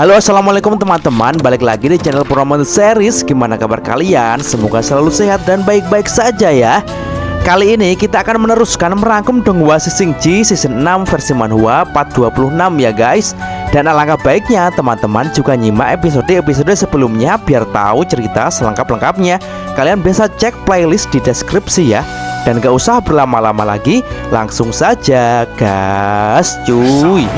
Halo assalamualaikum teman-teman. Balik lagi di channel Promon Series. Gimana kabar kalian? Semoga selalu sehat dan baik-baik saja ya. Kali ini kita akan meneruskan merangkum Donghua Sising Ji Season 6 versi Manhua part 26 ya guys. Dan alangkah baiknya teman-teman juga nyimak episode-episode sebelumnya Biar tahu cerita selengkap-lengkapnya. Kalian bisa cek playlist di deskripsi ya. Dan gak usah berlama-lama lagi, langsung saja gas cuy.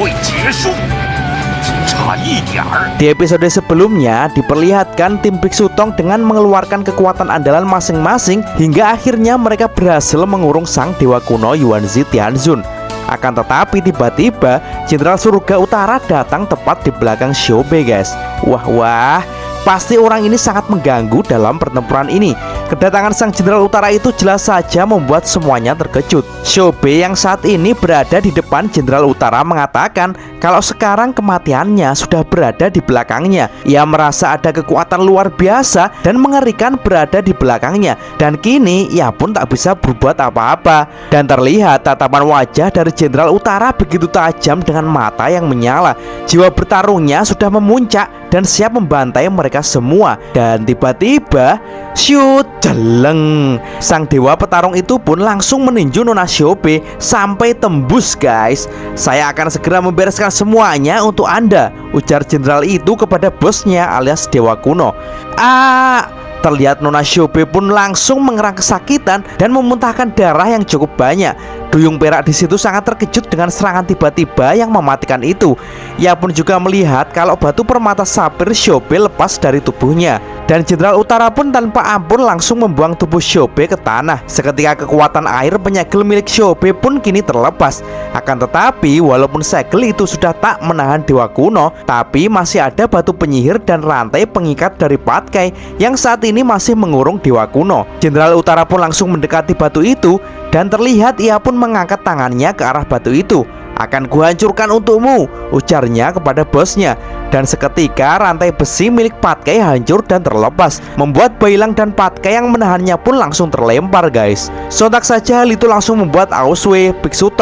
Di episode sebelumnya diperlihatkan tim Biksu Tong dengan mengeluarkan kekuatan andalan masing-masing hingga akhirnya mereka berhasil mengurung sang dewa kuno Yuanzi Tianzun. Akan tetapi tiba-tiba Jenderal Surga Utara datang tepat di belakang Shobe guys. Wah wah, pasti orang ini sangat mengganggu dalam pertempuran ini. Kedatangan sang Jenderal Utara itu jelas saja membuat semuanya terkejut. Shobe yang saat ini berada di depan Jenderal Utara mengatakan kalau sekarang kematiannya sudah berada di belakangnya. Ia merasa ada kekuatan luar biasa dan mengerikan berada di belakangnya. Dan kini ia pun tak bisa berbuat apa-apa. Dan terlihat tatapan wajah dari Jenderal Utara begitu tajam dengan mata yang menyala. Jiwa bertarungnya sudah memuncak dan siap membantai mereka semua. Dan tiba-tiba, shoot, jeleng. Sang dewa petarung itu pun langsung meninju Nona Shobe sampai tembus, guys. Saya akan segera membereskan semuanya untuk Anda, ujar jenderal itu kepada bosnya alias dewa kuno. Ah, Terlihat Nona Shobe pun langsung mengerang kesakitan dan memuntahkan darah yang cukup banyak. Duyung perak di situ sangat terkejut dengan serangan tiba-tiba yang mematikan itu. Ia pun juga melihat kalau batu permata sapir Shobe lepas dari tubuhnya. Dan Jenderal Utara pun tanpa ampun langsung membuang tubuh Shobe ke tanah. Seketika kekuatan air penyegel milik Shobe pun kini terlepas. Akan tetapi walaupun segel itu sudah tak menahan dewa kuno, tapi masih ada batu penyihir dan rantai pengikat dari Patkai yang saat ini masih mengurung dewa kuno. Jenderal Utara pun langsung mendekati batu itu dan terlihat ia pun mengangkat tangannya ke arah batu itu. Akan kuhancurkan untukmu, ujarnya kepada bosnya. Dan seketika rantai besi milik Patkai hancur dan terlepas, membuat Bailang dan Patkai yang menahannya pun langsung terlempar, guys. Sontak saja hal itu langsung membuat Aoswei, Biksu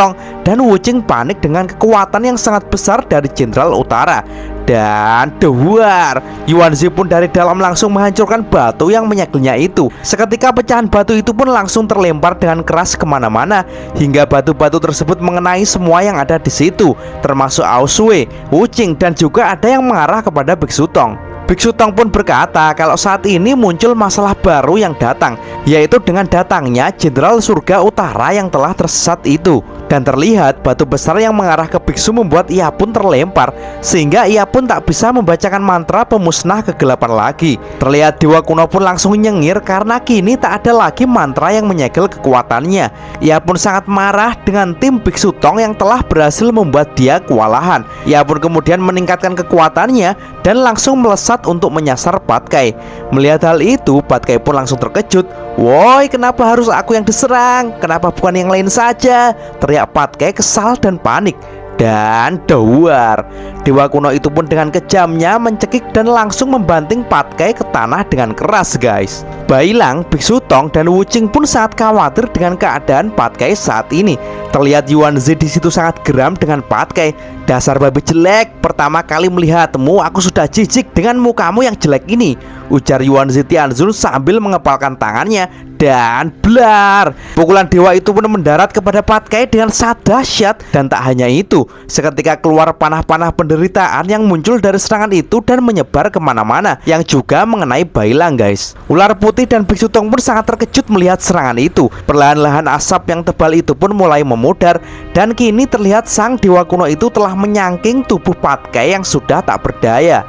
dan Wuching panik dengan kekuatan yang sangat besar dari Jenderal Utara. Dan dewar Yuanzi pun dari dalam langsung menghancurkan batu yang menyegelnya itu. Seketika pecahan batu itu pun langsung terlempar dengan keras ke mana-mana Hingga batu-batu tersebut mengenai semua yang ada di situ Termasuk Aoswei, Wuching dan juga ada yang mengarah kepada Biksu Tong Biksu Tong pun berkata kalau saat ini muncul masalah baru yang datang Yaitu dengan datangnya Jenderal Surga Utara yang telah tersesat itu. Dan terlihat batu besar yang mengarah ke biksu membuat ia pun terlempar Sehingga ia pun tak bisa membacakan mantra pemusnah kegelapan lagi. Terlihat Dewa Kuno pun langsung nyengir karena kini tak ada lagi mantra yang menyegel kekuatannya. Ia pun sangat marah dengan tim Biksu Tong yang telah berhasil membuat dia kewalahan. Ia pun kemudian meningkatkan kekuatannya dan langsung melesat untuk menyasar Patkai Melihat hal itu Patkai pun langsung terkejut. Woi kenapa harus aku yang diserang? Kenapa bukan yang lain saja? Teriak Patkai kesal dan panik dan Dawar Dewa kuno itu pun dengan kejamnya mencekik dan langsung membanting Patkai ke tanah dengan keras guys. Bailang, Biksu Tong, dan Wuching pun sangat khawatir dengan keadaan Patkai saat ini Terlihat Yuanzi di situ sangat geram dengan Patkai Dasar babi jelek, pertama kali melihatmu aku sudah jijik dengan mukamu yang jelek ini Ujar Yuanzi Tianzun sambil mengepalkan tangannya. Dan blar Pukulan dewa itu pun mendarat kepada Patkai dengan sangat dahsyat. Dan tak hanya itu Seketika keluar panah-panah penderitaan yang muncul dari serangan itu dan menyebar ke mana-mana Yang juga mengenai Bailang guys. Ular putih dan Biksu Tong pun sangat terkejut melihat serangan itu. Perlahan-lahan asap yang tebal itu pun mulai memudar Dan kini terlihat sang dewa kuno itu telah menyangking tubuh Patkai yang sudah tak berdaya.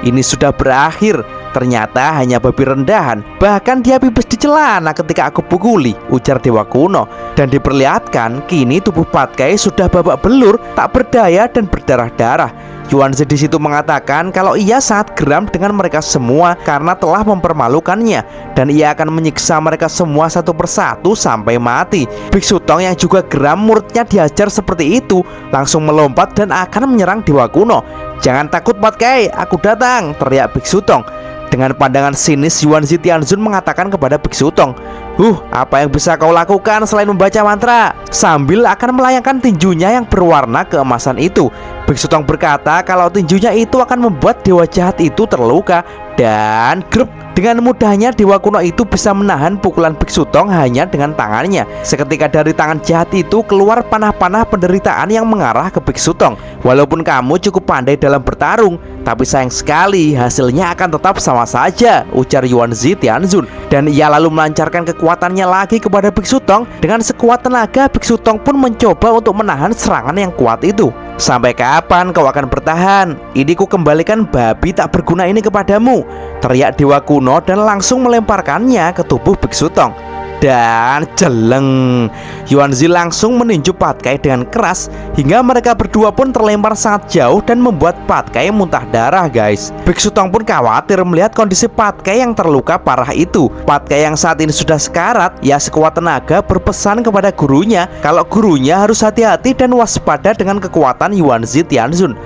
Ini sudah berakhir. Ternyata hanya babi rendahan Bahkan dia pipis di celana ketika aku pukuli Ujar Dewa Kuno. Dan diperlihatkan kini tubuh Patkai sudah babak belur Tak berdaya dan berdarah-darah Yuanzi di situ mengatakan kalau ia sangat geram dengan mereka semua karena telah mempermalukannya dan ia akan menyiksa mereka semua satu persatu sampai mati. Biksu Tong yang juga geram muridnya diajar seperti itu langsung melompat dan akan menyerang Dewa Kuno. Jangan takut Patkai, aku datang, teriak Biksu Tong. Dengan pandangan sinis Yuan Zi Tianzun mengatakan kepada Biksu Tong Huh, apa yang bisa kau lakukan selain membaca mantra? Sambil akan melayangkan tinjunya yang berwarna keemasan itu Biksu Tong berkata kalau tinjunya itu akan membuat dewa jahat itu terluka Dan grup dengan mudahnya Dewa kuno itu bisa menahan pukulan Biksu Tong hanya dengan tangannya. Seketika dari tangan jahat itu keluar panah-panah penderitaan yang mengarah ke Biksu Tong. Walaupun kamu cukup pandai dalam bertarung, tapi sayang sekali hasilnya akan tetap sama saja, ujar Yuan Zi Tianzun. Dan ia lalu melancarkan kekuatannya lagi kepada Biksu Tong. Dengan sekuat tenaga, Biksu Tong pun mencoba untuk menahan serangan yang kuat itu. Sampai kapan kau akan bertahan? Ini ku kembalikan babi tak berguna ini kepadamu Teriak Dewa Kuno dan langsung melemparkannya ke tubuh Biksu Tong. Dan jeleng Yuanzi langsung meninju Patkai dengan keras hingga mereka berdua pun terlempar sangat jauh dan membuat Patkai muntah darah guys. Biksu Tong pun khawatir melihat kondisi Patkai yang terluka parah itu. Patkai yang saat ini sudah sekarat ya sekuat tenaga berpesan kepada gurunya kalau gurunya harus hati-hati dan waspada dengan kekuatan Yuanzi Tianzun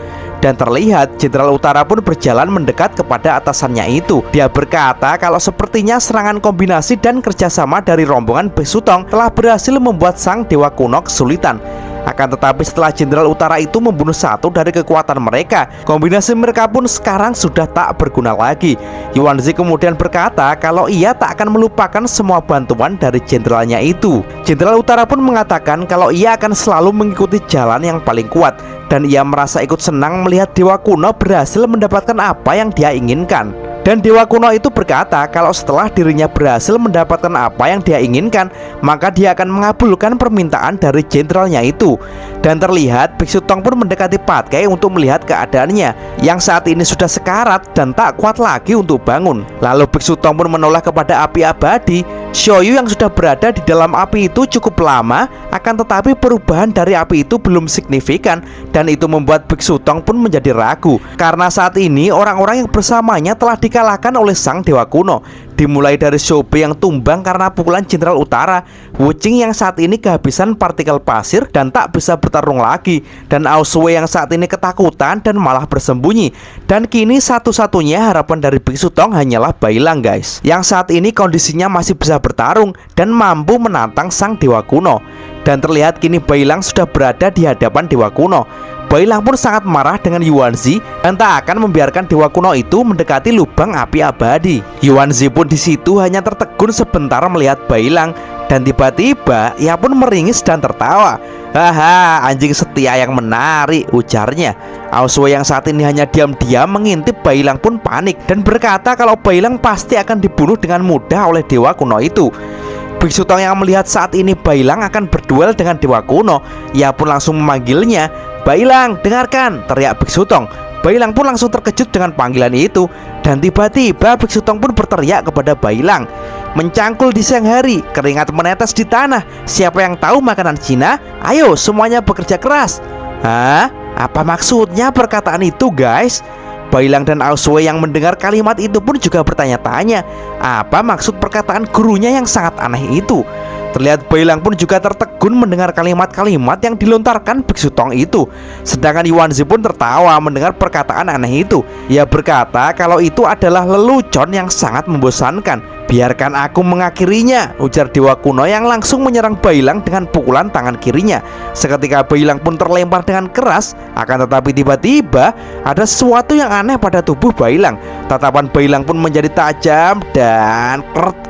dan terlihat Jenderal Utara pun berjalan mendekat kepada atasannya itu. Dia berkata kalau sepertinya serangan kombinasi dan kerjasama dari rombongan Besutong telah berhasil membuat sang dewa kuno kesulitan. Akan tetapi setelah Jenderal Utara itu membunuh satu dari kekuatan mereka, kombinasi mereka pun sekarang sudah tak berguna lagi. Yuan Zi kemudian berkata kalau ia tak akan melupakan semua bantuan dari jenderalnya itu. Jenderal Utara pun mengatakan kalau ia akan selalu mengikuti jalan yang paling kuat dan ia merasa ikut senang melihat Dewa Kuno berhasil mendapatkan apa yang dia inginkan. Dan Dewa Kuno itu berkata kalau setelah dirinya berhasil mendapatkan apa yang dia inginkan Maka dia akan mengabulkan permintaan dari jenderalnya itu. Dan terlihat Biksu Tong pun mendekati Patkai untuk melihat keadaannya Yang saat ini sudah sekarat dan tak kuat lagi untuk bangun. Lalu Biksu Tong pun menoleh kepada api abadi. Shoyu yang sudah berada di dalam api itu cukup lama Akan tetapi perubahan dari api itu belum signifikan Dan itu membuat Biksu Tong pun menjadi ragu. Karena saat ini orang-orang yang bersamanya telah di dikalahkan oleh sang dewa kuno. Dimulai dari Shobe yang tumbang karena pukulan Jenderal Utara. Wuching yang saat ini kehabisan partikel pasir dan tak bisa bertarung lagi. Dan Aosue yang saat ini ketakutan dan malah bersembunyi. Dan kini satu-satunya harapan dari Biksu Tong hanyalah Bailang guys. Yang saat ini kondisinya masih bisa bertarung dan mampu menantang sang dewa kuno. Dan terlihat kini Bailang sudah berada di hadapan dewa kuno Bailang pun sangat marah dengan Yuanzi dan tak akan membiarkan dewa kuno itu mendekati lubang api abadi. Yuanzi pun di situ hanya tertegun sebentar melihat Bailang dan tiba-tiba ia pun meringis dan tertawa. Haha, anjing setia yang menarik, ujarnya. Aosue yang saat ini hanya diam-diam mengintip Bailang pun panik dan berkata kalau Bailang pasti akan dibunuh dengan mudah oleh dewa kuno itu. Biksu Tong yang melihat saat ini Bailang akan berduel dengan dewa kuno, ia pun langsung memanggilnya Bailang, dengarkan, teriak Biksu Tong. Bailang pun langsung terkejut dengan panggilan itu dan tiba-tiba Biksu Tong pun berteriak kepada Bailang. Mencangkul di siang hari, keringat menetes di tanah. Siapa yang tahu makanan Cina? Ayo semuanya bekerja keras. Hah? Apa maksudnya perkataan itu, guys? Bailang dan Aosue yang mendengar kalimat itu pun juga bertanya-tanya Apa maksud perkataan gurunya yang sangat aneh itu Terlihat Bailang pun juga tertegun mendengar kalimat-kalimat yang dilontarkan Biksu Tong itu. Sedangkan Yuan Zi pun tertawa mendengar perkataan aneh itu. Ia berkata kalau itu adalah lelucon yang sangat membosankan. Biarkan aku mengakhirinya Ujar Dewa Kuno yang langsung menyerang Bailang dengan pukulan tangan kirinya. Seketika Bailang pun terlempar dengan keras Akan tetapi tiba-tiba ada sesuatu yang aneh pada tubuh Bailang Tatapan Bailang pun menjadi tajam dan kert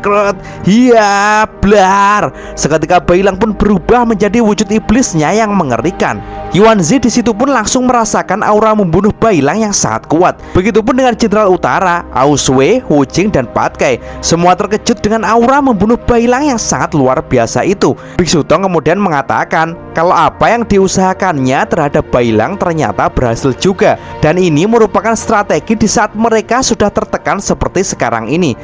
keret Iya blar. Seketika Bailang pun berubah menjadi wujud iblisnya yang mengerikan. Yuan Zi di situ pun langsung merasakan aura membunuh Bailang yang sangat kuat. Begitupun dengan Jenderal Utara, Aosue, Hu Jing, dan Patkai Semua terkejut dengan aura membunuh Bailang yang sangat luar biasa itu. Biksu Tong kemudian mengatakan Kalau apa yang diusahakannya terhadap Bailang ternyata berhasil juga. Dan ini merupakan strategi di saat mereka sudah tertekan seperti sekarang ini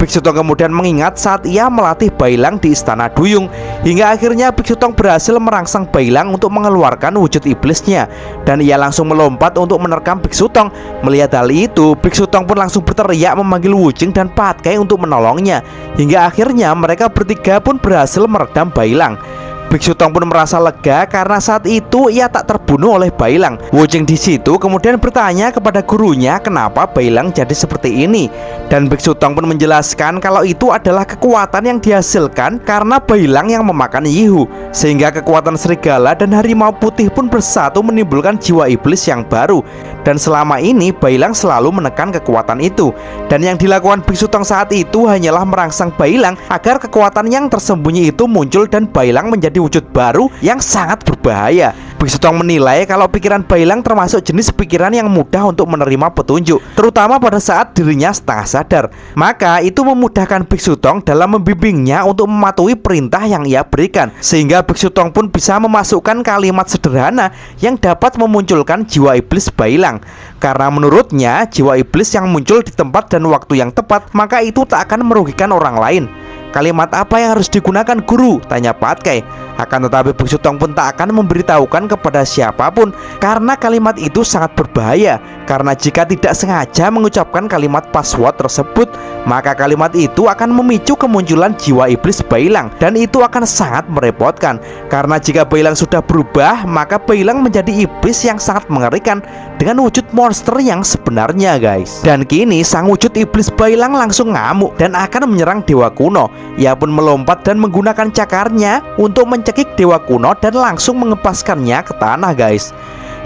Biksu Tong kemudian mengingat saat ia melatih Bailang di istana Duyung Hingga akhirnya Biksu Tong berhasil merangsang Bailang untuk mengeluarkan wujud iblisnya. Dan ia langsung melompat untuk menerkam Biksu Tong. Melihat hal itu, Biksu Tong pun langsung berteriak memanggil Wujing dan Patkai untuk menolongnya. Hingga akhirnya mereka bertiga pun berhasil meredam Bailang Biksu Tong pun merasa lega karena saat itu ia tak terbunuh oleh Bailang. Wujing di situ kemudian bertanya kepada gurunya kenapa Bailang jadi seperti ini. Dan Biksu Tong pun menjelaskan kalau itu adalah kekuatan yang dihasilkan karena Bailang yang memakan Yihu. Sehingga kekuatan serigala dan harimau putih pun bersatu menimbulkan jiwa iblis yang baru. Dan selama ini Bailang selalu menekan kekuatan itu. Dan yang dilakukan Biksu Tong saat itu hanyalah merangsang Bailang agar kekuatan yang tersembunyi itu muncul dan Bailang menjadi wujud baru yang sangat berbahaya. Tong menilai kalau pikiran Bailang termasuk jenis pikiran yang mudah untuk menerima petunjuk, terutama pada saat dirinya setengah sadar. Maka itu memudahkan Biksu Tong dalam membimbingnya untuk mematuhi perintah yang ia berikan, sehingga Biksu Tong pun bisa memasukkan kalimat sederhana yang dapat memunculkan jiwa iblis Bailang. Karena menurutnya, jiwa iblis yang muncul di tempat dan waktu yang tepat, maka itu tak akan merugikan orang lain. Kalimat apa yang harus digunakan guru? Tanya Patkai. Akan tetapi Biksu Tong pun tak akan memberitahukan kepada siapa pun Karena kalimat itu sangat berbahaya. Karena jika tidak sengaja mengucapkan kalimat password tersebut Maka kalimat itu akan memicu kemunculan jiwa iblis Bailang Dan itu akan sangat merepotkan. Karena jika Bailang sudah berubah Maka Bailang menjadi iblis yang sangat mengerikan Dengan wujud monster yang sebenarnya guys. Dan kini sang wujud iblis Bailang langsung ngamuk Dan akan menyerang Dewa Kuno ia pun melompat dan menggunakan cakarnya untuk mencekik dewa kuno dan langsung mengepaskannya ke tanah guys.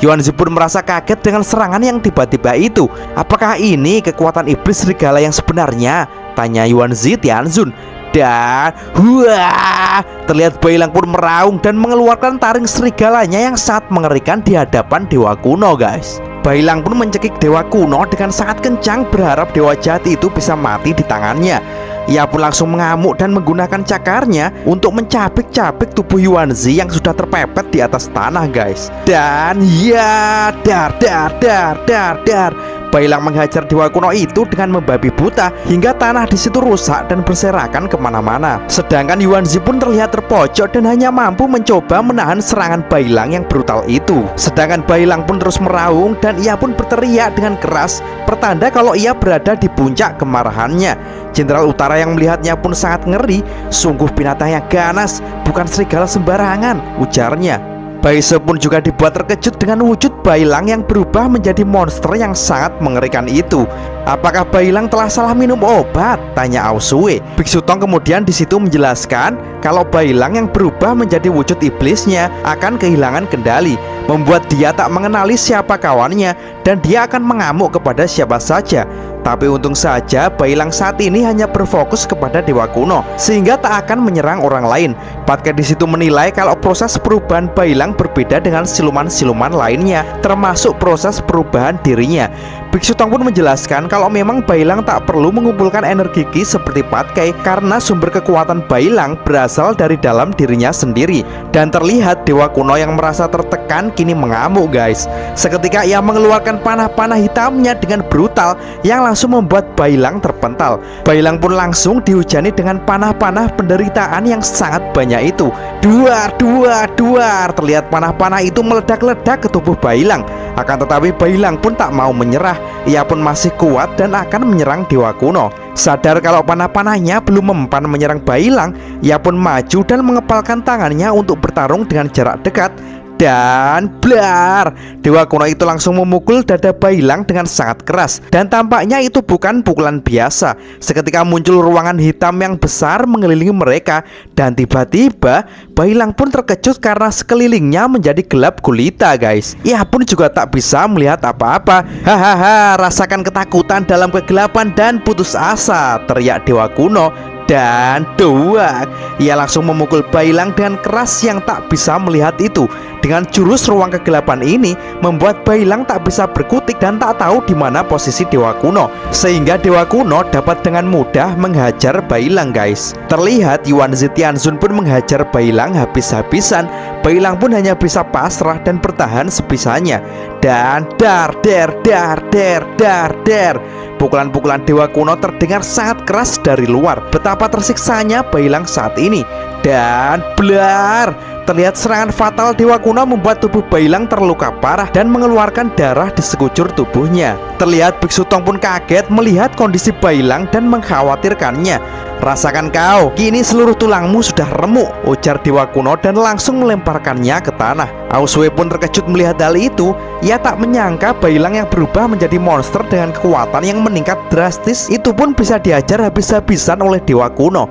Yuanzi pun merasa kaget dengan serangan yang tiba-tiba itu. Apakah ini kekuatan iblis serigala yang sebenarnya? Tanya Yuanzi Tianzun. Dan wah terlihat Bailang pun meraung dan mengeluarkan taring serigalanya yang sangat mengerikan di hadapan dewa kuno guys. Bailang pun mencekik dewa kuno dengan sangat kencang berharap dewa jati itu bisa mati di tangannya ia pun langsung mengamuk dan menggunakan cakarnya untuk mencabik-cabik tubuh Yuanzi yang sudah terpepet di atas tanah guys. Dan ya dar dar dar dar dar Bailang menghajar dewa kuno itu dengan membabi buta hingga tanah di situ rusak dan berserakan ke mana-mana. Sedangkan Yuanzi pun terlihat terpojok dan hanya mampu mencoba menahan serangan Bailang yang brutal itu. Sedangkan Bailang pun terus meraung dan ia pun berteriak dengan keras, pertanda kalau ia berada di puncak kemarahannya. Jenderal Utara yang melihatnya pun sangat ngeri, sungguh binatang yang ganas, bukan serigala sembarangan, ujarnya. Baise pun juga dibuat terkejut dengan wujud Bailang yang berubah menjadi monster yang sangat mengerikan itu. Apakah Bailang telah salah minum obat? Tanya Aosue. Biksu Tong kemudian di situ menjelaskan kalau Bailang yang berubah menjadi wujud iblisnya akan kehilangan kendali, membuat dia tak mengenali siapa kawannya dan dia akan mengamuk kepada siapa saja. Tapi untung saja Bailang saat ini hanya berfokus kepada Dewa Kuno sehingga tak akan menyerang orang lain. Patke di situ menilai kalau proses perubahan Bailang berbeda dengan siluman-siluman lainnya, termasuk proses perubahan dirinya. Biksu Tong pun menjelaskan kalau memang Bailang tak perlu mengumpulkan energi ki seperti Patkai karena sumber kekuatan Bailang berasal dari dalam dirinya sendiri dan terlihat dewa kuno yang merasa tertekan kini mengamuk guys. Seketika ia mengeluarkan panah-panah hitamnya dengan brutal yang langsung membuat Bailang terpental. Bailang pun langsung dihujani dengan panah-panah penderitaan yang sangat banyak itu. Duar, duar, duar. Terlihat panah-panah itu meledak-ledak ke tubuh Bailang. Akan tetapi Bailang pun tak mau menyerah Ia pun masih kuat dan akan menyerang Dewa Kuno. Sadar kalau panah-panahnya belum mempan menyerang Bailang Ia pun maju dan mengepalkan tangannya untuk bertarung dengan jarak dekat dan blar Dewa kuno itu langsung memukul dada Bailang dengan sangat keras. Dan tampaknya itu bukan pukulan biasa. Seketika muncul ruangan hitam yang besar mengelilingi mereka. Dan tiba-tiba Bailang pun terkejut karena sekelilingnya menjadi gelap gulita guys. Ia pun juga tak bisa melihat apa-apa. Hahaha rasakan ketakutan dalam kegelapan dan putus asa Teriak Dewa kuno. Dan dua Ia langsung memukul Bailang dengan keras yang tak bisa melihat itu Dengan jurus ruang kegelapan ini Membuat Bailang tak bisa berkutik dan tak tahu di mana posisi Dewa Kuno Sehingga Dewa Kuno dapat dengan mudah menghajar Bailang guys. Terlihat Yuan Zitianzun pun menghajar Bailang habis-habisan. Bailang pun hanya bisa pasrah dan bertahan sebisanya Dan dar der dar der dar der. Pukulan-pukulan Dewa Kuno terdengar sangat keras dari luar. Betapa tersiksanya Bailang saat ini. Dan blar Terlihat serangan fatal Dewa Kuno membuat tubuh Bailang terluka parah dan mengeluarkan darah di sekujur tubuhnya. Terlihat Biksu Tong pun kaget melihat kondisi Bailang dan mengkhawatirkannya. Rasakan kau, kini seluruh tulangmu sudah remuk, ujar Dewa Kuno dan langsung melemparkannya ke tanah. Auswe pun terkejut melihat hal itu. Ia tak menyangka Bailang yang berubah menjadi monster dengan kekuatan yang meningkat drastis itu pun bisa diajar habis-habisan oleh Dewa Kuno.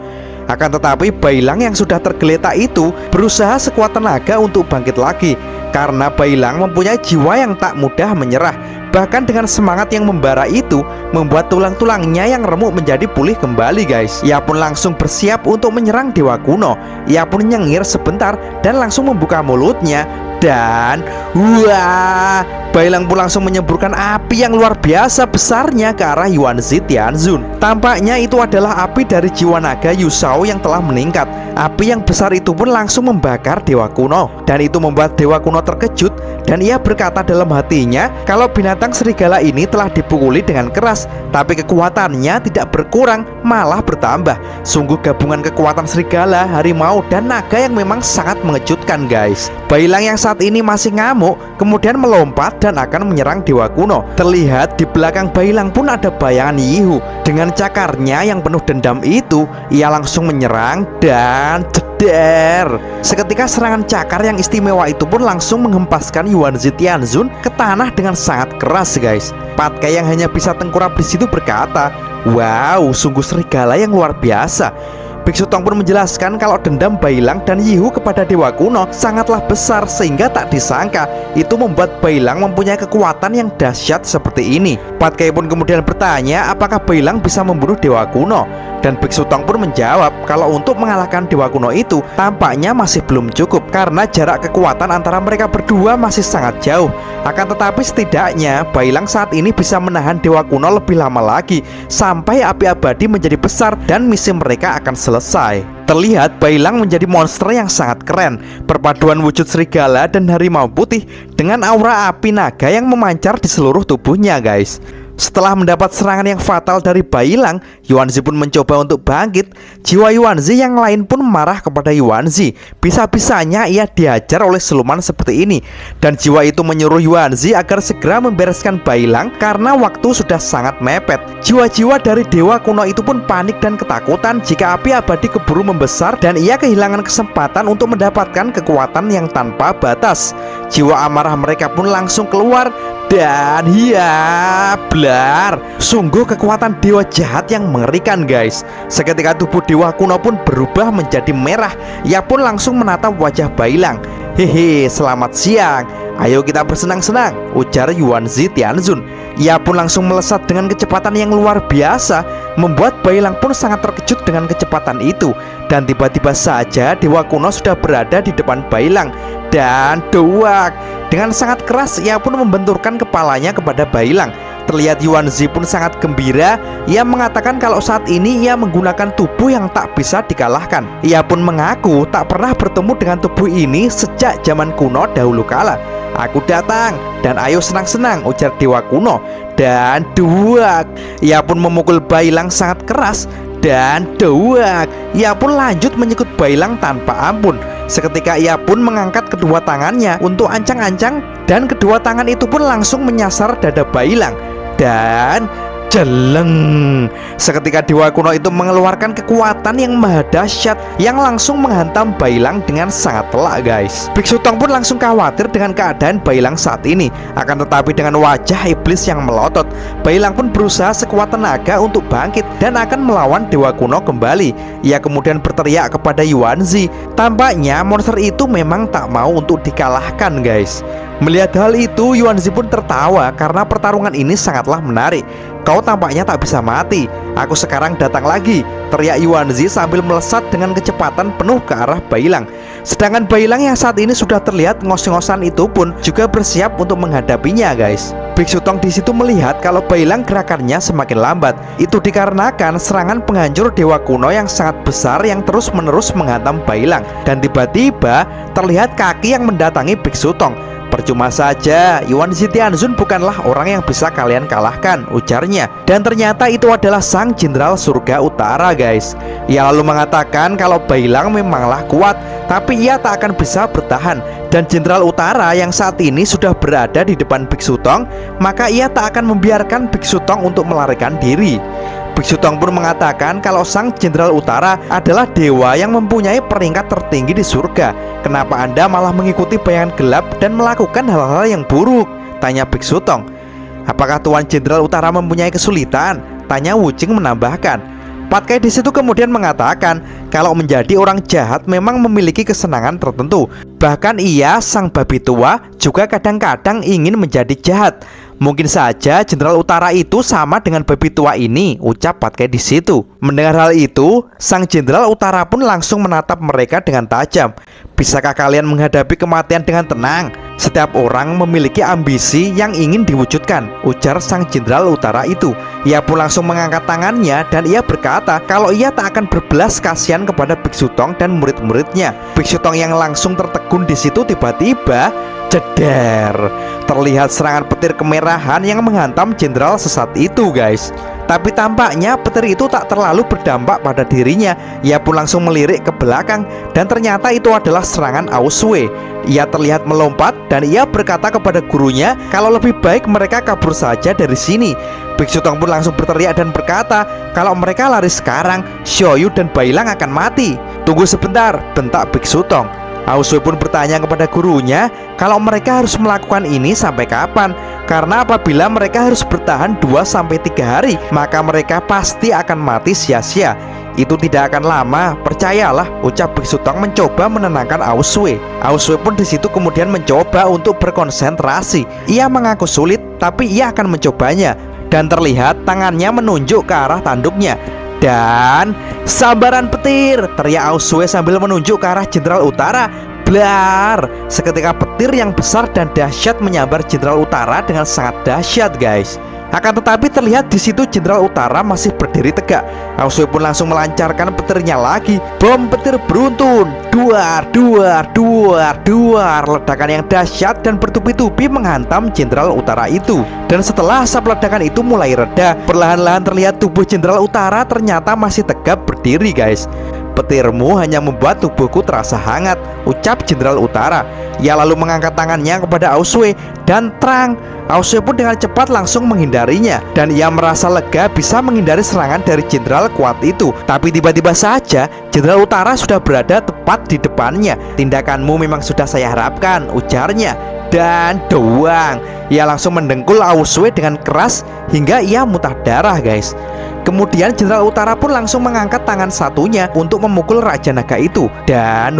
Akan tetapi Bailang yang sudah tergeletak itu berusaha sekuat tenaga untuk bangkit lagi Karena Bailang mempunyai jiwa yang tak mudah menyerah Bahkan dengan semangat yang membara itu Membuat tulang-tulangnya yang remuk menjadi pulih kembali guys. Ia pun langsung bersiap untuk menyerang Dewa Kuno. Ia pun nyengir sebentar dan langsung membuka mulutnya dan wah Bailang pun langsung menyemburkan api yang luar biasa besarnya ke arah Yuanzi Tianzun Tampaknya itu adalah api dari jiwa naga Yusao yang telah meningkat. Api yang besar itu pun langsung membakar Dewa Kuno. Dan itu membuat Dewa Kuno terkejut Dan ia berkata dalam hatinya Kalau binatang serigala ini telah dipukuli dengan keras Tapi kekuatannya tidak berkurang malah bertambah. Sungguh gabungan kekuatan serigala, harimau, dan naga yang memang sangat mengejutkan guys. Bailang yang saat ini masih ngamuk Kemudian melompat dan akan menyerang Dewa Kuno. Terlihat di belakang Bailang pun ada bayangan Yihu. Dengan cakarnya yang penuh dendam itu Ia langsung menyerang dan jeder Seketika serangan cakar yang istimewa itu pun langsung menghempaskan Yuan Zitianzun ke tanah dengan sangat keras guys. Patkai yang hanya bisa tengkurap di situ berkata Wow, sungguh serigala yang luar biasa Biksu Tong pun menjelaskan kalau dendam Bailang dan Yihu kepada Dewa Kuno sangatlah besar sehingga tak disangka itu membuat Bailang mempunyai kekuatan yang dahsyat seperti ini. Patkai pun kemudian bertanya apakah Bailang bisa membunuh Dewa Kuno dan Biksu Tong pun menjawab kalau untuk mengalahkan Dewa Kuno itu tampaknya masih belum cukup karena jarak kekuatan antara mereka berdua masih sangat jauh. Akan tetapi setidaknya Bailang saat ini bisa menahan Dewa Kuno lebih lama lagi sampai api abadi menjadi besar dan misi mereka akan selesai selesai. Terlihat Bailang menjadi monster yang sangat keren Perpaduan wujud serigala dan harimau putih Dengan aura api naga yang memancar di seluruh tubuhnya guys setelah mendapat serangan yang fatal dari Bailang, Yuanzi pun mencoba untuk bangkit. Jiwa Yuanzi yang lain pun marah kepada Yuanzi. Bisa-bisanya ia diajar oleh siluman seperti ini. Dan jiwa itu menyuruh Yuanzi agar segera membereskan Bailang karena waktu sudah sangat mepet. Jiwa-jiwa dari dewa kuno itu pun panik dan ketakutan jika api abadi keburu membesar dan ia kehilangan kesempatan untuk mendapatkan kekuatan yang tanpa batas. Jiwa amarah mereka pun langsung keluar dan ya blar. Sungguh kekuatan dewa jahat yang mengerikan guys. Seketika tubuh dewa kuno pun berubah menjadi merah. Ia pun langsung menatap wajah Bailang. Hehe selamat siang. Ayo kita bersenang-senang Ujar Yuan Zi Tianzun. Ia pun langsung melesat dengan kecepatan yang luar biasa Membuat Bailang pun sangat terkejut dengan kecepatan itu. Dan tiba-tiba saja Dewa kuno sudah berada di depan Bailang. Dan doak dengan sangat keras ia pun membenturkan kepalanya kepada Bailang. Terlihat Yuan Zi pun sangat gembira. Ia mengatakan kalau saat ini ia menggunakan tubuh yang tak bisa dikalahkan. Ia pun mengaku tak pernah bertemu dengan tubuh ini sejak zaman kuno dahulu kala. Aku datang dan ayo senang-senang ujar Dewa kuno. Dan dua Ia pun memukul Bailang sangat keras. Dan doak Ia pun lanjut menyekut Bailang tanpa ampun Seketika ia pun mengangkat kedua tangannya untuk ancang-ancang Dan kedua tangan itu pun langsung menyasar dada Bailang. Dan Jeleng Seketika Dewa Kuno itu mengeluarkan kekuatan yang maha dahsyat Yang langsung menghantam Bailang dengan sangat telak guys. Biksu Tong pun langsung khawatir dengan keadaan Bailang saat ini. Akan tetapi dengan wajah iblis yang melotot Bailang pun berusaha sekuat tenaga untuk bangkit Dan akan melawan Dewa Kuno kembali. Ia kemudian berteriak kepada Yuanzi Tampaknya monster itu memang tak mau untuk dikalahkan guys. Melihat hal itu, Yuanzi pun tertawa karena pertarungan ini sangatlah menarik. Kau tampaknya tak bisa mati. Aku sekarang datang lagi, teriak Yuanzi sambil melesat dengan kecepatan penuh ke arah Bailang. Sedangkan Bailang yang saat ini sudah terlihat ngos-ngosan itu pun juga bersiap untuk menghadapinya, guys. Biksu Tong di situ melihat kalau Bailang gerakannya semakin lambat. Itu dikarenakan serangan penghancur dewa kuno yang sangat besar yang terus-menerus menghantam Bailang. Dan tiba-tiba terlihat kaki yang mendatangi Biksu Tong. Percuma saja, Yuan Zitianzun bukanlah orang yang bisa kalian kalahkan, ujarnya. Dan ternyata itu adalah sang jenderal surga utara, guys. Ia lalu mengatakan kalau Bailang memanglah kuat, tapi ia tak akan bisa bertahan. Dan jenderal utara yang saat ini sudah berada di depan Biksu Tong, maka ia tak akan membiarkan Biksu Tong untuk melarikan diri. Biksu Tong pun mengatakan kalau sang jenderal utara adalah dewa yang mempunyai peringkat tertinggi di surga. Kenapa Anda malah mengikuti bayangan gelap dan melakukan hal-hal yang buruk? Tanya Biksu Tong. Apakah Tuan Jenderal Utara mempunyai kesulitan? Tanya Wucing menambahkan. Patkai di situ kemudian mengatakan kalau menjadi orang jahat memang memiliki kesenangan tertentu. Bahkan ia sang babi tua juga kadang-kadang ingin menjadi jahat. Mungkin saja Jenderal Utara itu sama dengan babi tua ini, ucap Patkai di situ. Mendengar hal itu, sang Jenderal Utara pun langsung menatap mereka dengan tajam. Bisakah kalian menghadapi kematian dengan tenang? Setiap orang memiliki ambisi yang ingin diwujudkan, ujar sang jenderal utara itu. Ia pun langsung mengangkat tangannya dan ia berkata kalau ia tak akan berbelas kasihan kepada Biksu Tong dan murid-muridnya. Biksu Tong yang langsung tertegun di situ tiba-tiba jeder. Terlihat serangan petir kemerahan yang menghantam jenderal sesat itu, guys. Tapi tampaknya petir itu tak terlalu berdampak pada dirinya. Ia pun langsung melirik ke belakang dan ternyata itu adalah serangan Auswe. Ia terlihat melompat dan ia berkata kepada gurunya kalau lebih baik mereka kabur saja dari sini. Biksu Tong pun langsung berteriak dan berkata kalau mereka lari sekarang, Shoyu dan Bailang akan mati. Tunggu sebentar, bentak Biksu Tong. Auswe pun bertanya kepada gurunya kalau mereka harus melakukan ini sampai kapan? Karena apabila mereka harus bertahan 2-3 hari Maka mereka pasti akan mati sia-sia. Itu tidak akan lama, percayalah Ucap Biksu Tong mencoba menenangkan Auswe Auswe pun di situ kemudian mencoba untuk berkonsentrasi. Ia mengaku sulit, tapi ia akan mencobanya. Dan terlihat tangannya menunjuk ke arah tanduknya dan Sabaran petir Teriak Auswe sambil menunjuk ke arah Jenderal Utara Blar Seketika petir yang besar dan dahsyat menyambar Jenderal Utara dengan sangat dahsyat guys akan tetapi terlihat di situ Jenderal Utara masih berdiri tegak. Auswe pun langsung melancarkan petirnya lagi. Bom petir beruntun. Duar, duar, duar, duar. Ledakan yang dahsyat dan bertubi-tubi menghantam Jenderal Utara itu. Dan setelah asap ledakan itu mulai reda, perlahan-lahan terlihat tubuh Jenderal Utara ternyata masih tegap berdiri, guys. Petirmu hanya membuat tubuhku terasa hangat Ucap Jenderal Utara. Ia lalu mengangkat tangannya kepada Auswe Dan terang Auswe pun dengan cepat langsung menghindarinya. Dan ia merasa lega bisa menghindari serangan dari Jenderal kuat itu. Tapi tiba-tiba saja Jenderal Utara sudah berada tepat di depannya. Tindakanmu memang sudah saya harapkan Ujarnya. Dan doang. Ia langsung mendengkul Auswe dengan keras hingga ia muntah darah guys Kemudian Jenderal Utara pun langsung mengangkat tangan satunya untuk memukul Raja Naga itu Dan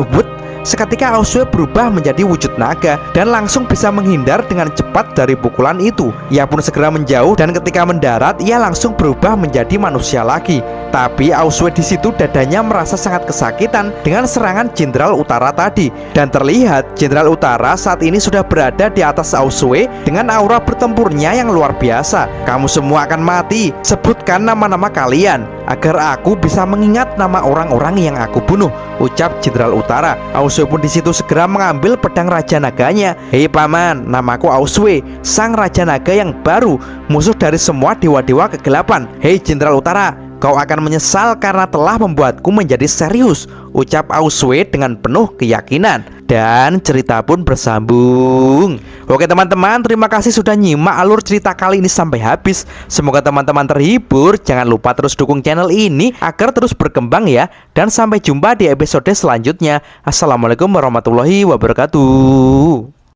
Seketika Auswe berubah menjadi wujud naga dan langsung bisa menghindar dengan cepat dari pukulan itu. Ia pun segera menjauh dan ketika mendarat ia langsung berubah menjadi manusia lagi. Tapi Auswe di situ dadanya merasa sangat kesakitan dengan serangan Jenderal Utara tadi dan terlihat Jenderal Utara saat ini sudah berada di atas Auswe dengan aura bertempurnya yang luar biasa. Kamu semua akan mati. Sebutkan nama-nama kalian agar aku bisa mengingat nama orang-orang yang aku bunuh. Ucap Jenderal Utara. Auswe pun di situ segera mengambil pedang Raja Naganya. Hei paman, namaku Auswe, sang Raja Naga yang baru, musuh dari semua dewa-dewa kegelapan. Hei Jenderal Utara, kau akan menyesal karena telah membuatku menjadi serius. Ucap Auswe dengan penuh keyakinan dan cerita pun bersambung. Oke teman-teman, terima kasih sudah nyimak alur cerita kali ini sampai habis. Semoga teman-teman terhibur. Jangan lupa terus dukung channel ini agar terus berkembang ya. Dan sampai jumpa di episode selanjutnya. Assalamualaikum warahmatullahi wabarakatuh.